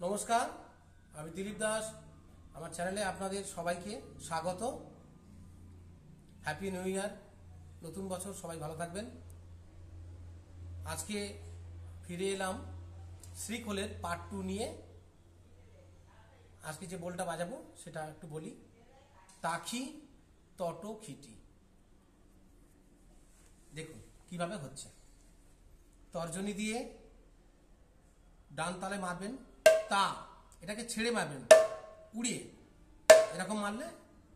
নমস্কার, আমি দিলীপ দাস। আমার চ্যানেলে আপনাদের সবাইকে স্বাগত। হ্যাপি নিউ ইয়ার নতুন বছর, সবাই ভালো থাকবেন। আজকে ফিরে এলাম শ্রীখোলের পার্ট টু নিয়ে। আজকে যে বলটা বাজাবো, সেটা একটু বলি। তাখি, তটো, খিটি। দেখুন, কীভাবে হচ্ছে। তর্জনী দিয়ে ডান তালে মারবেন। তা, এটাকে ছেড়ে মারবেন, উড়িয়ে। এরকম মারলে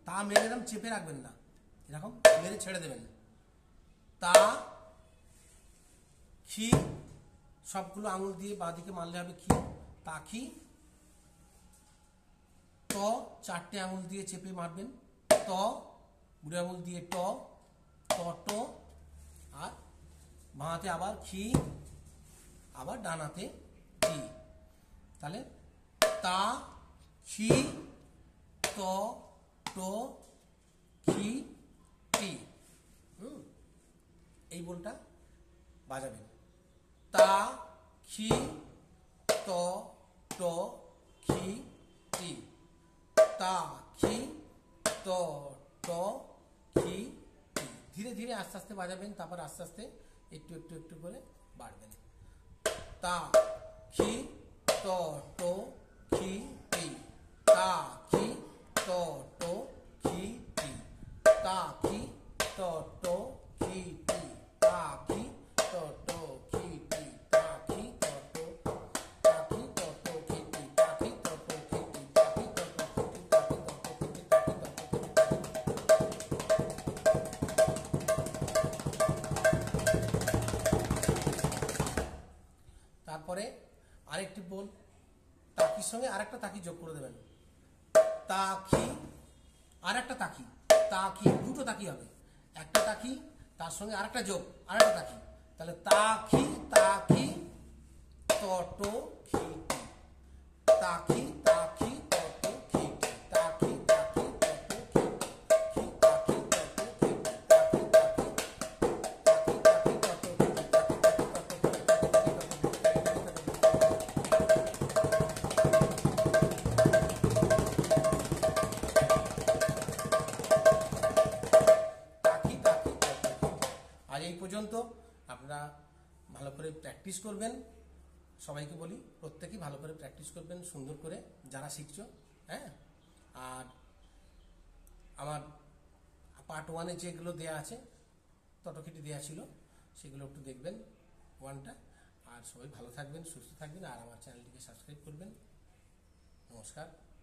তা মেরে এরকম চেপে রাখবেন না। এরকম মেরে ছেড়ে দেবেন। তা খি সবগুলো আঙুল দিয়ে বাঁদিকে মারলে হবে খি তাখি ত, চারটে আঙুল দিয়ে চেপে মারবেন। ত বুড়ো আঙুল দিয়ে ট ট, আর বাঁহাতে আবার খি আবার ডানাতে তাহলে তা খি ত, ট খি টি। এই বলটা বাজাবেন। তা খি ত, ট খি টি। তা খি ত, ট খি টি। ধীরে ধীরে আস্তে আস্তে বাজাবেন, তারপর আস্তে আস্তে একটু একটু একটু করে বাড়বেন। তা খি ত, ট খি টি। তা খি ত, ট খি টি। তা খি ত, ট খি টি। তা খি ত, ট খি টি। তা খি ট। তা খি ট খি টি। তা খি ট খি টি। তা খি ট খি টি। তা খি ট খি টি। তা খি ট খি টি। তারপরে আরেকটি বল তাকির সঙ্গে আরেকটা তাকি যোগ করে দেবেন। তাকি আর একটা তাকি। তাকি, দুটো তাকি হবে। একটা তাকি, তার সঙ্গে আরেকটা যোগ, আরেকটা তাকি। তাহলে তাকি তাকি তট তাকি পর্যন্ত আপনারা ভালো করে প্র্যাকটিস করবেন। সবাইকে বলি, প্রত্যেকেই ভালো করে প্র্যাকটিস করবেন, সুন্দর করে যারা শিখছ হ্যাঁ? আর আমার পার্ট ওয়ানে যেগুলো দেয়া আছে তটখিটি দেয়া ছিল, সেগুলো একটু দেখবেন ওয়ানটা আর সবাই ভালো থাকবেন, সুস্থ থাকবেন, আর আমার চ্যানেলটিকে সাবস্ক্রাইব করবেন। নমস্কার।